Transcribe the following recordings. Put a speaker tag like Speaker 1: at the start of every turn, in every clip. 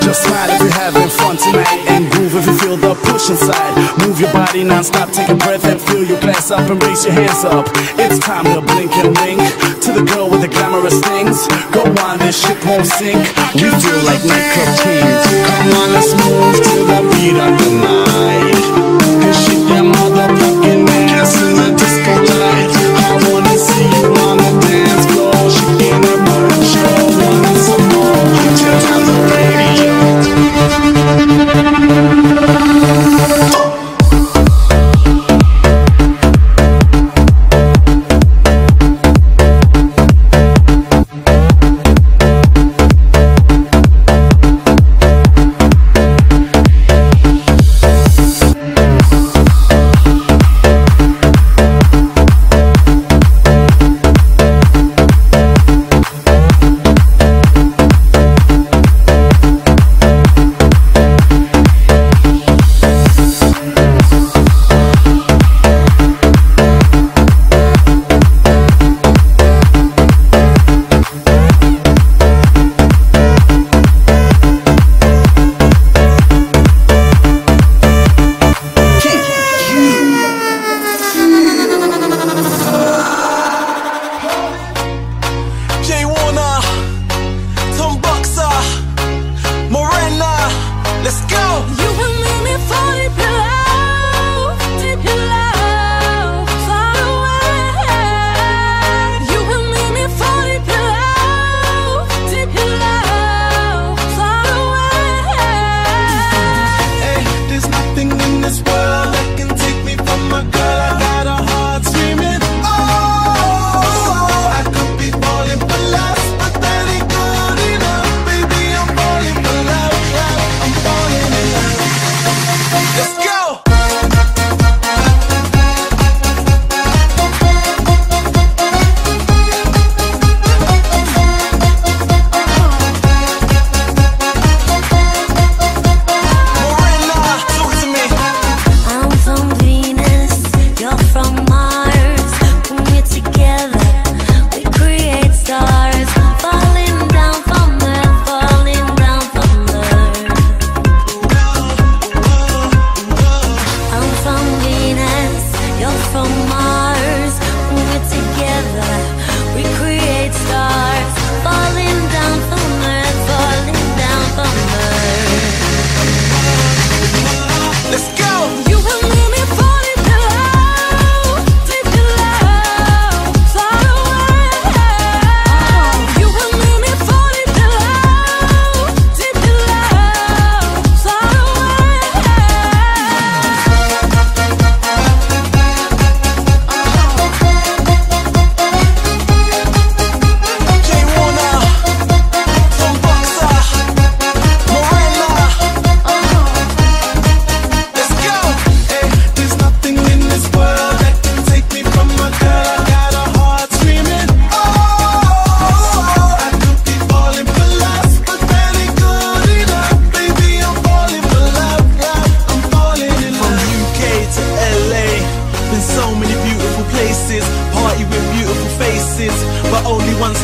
Speaker 1: Just smile if you're having fun tonight And groove if you feel the push inside. Move your body non-stop, take a breath and fill your glass up and raise your hands up. It's time to blink and wink To the girl with the glamorous things. Go on, this ship won't sink. We feel like nightclub kings Come on, let's move to the beat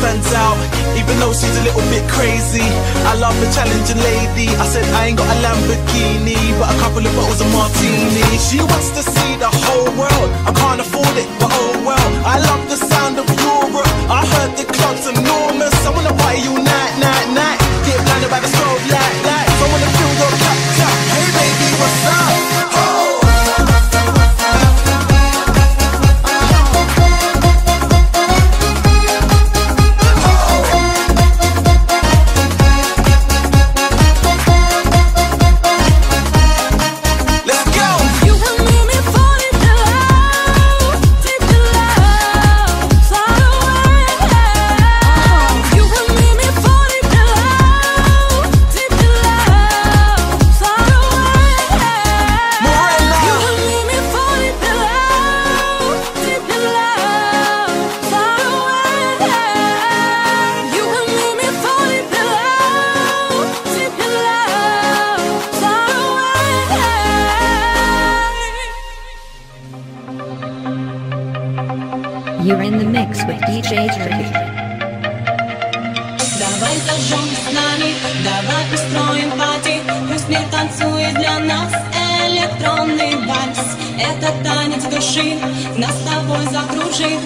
Speaker 2: stands out, even though she's a little bit crazy. I love the challenging lady. I said I ain't got a Lamborghini, but a couple of bottles of martini. She wants to see the whole world. I can't afford it, but oh well. I love the sound of you.
Speaker 3: You're in the mix with DJ Turkey.
Speaker 4: Давай зажжем с нами, давай устроим пати Пусть мир танцует для нас электронный вальс. Это танец души, нас с тобой закружит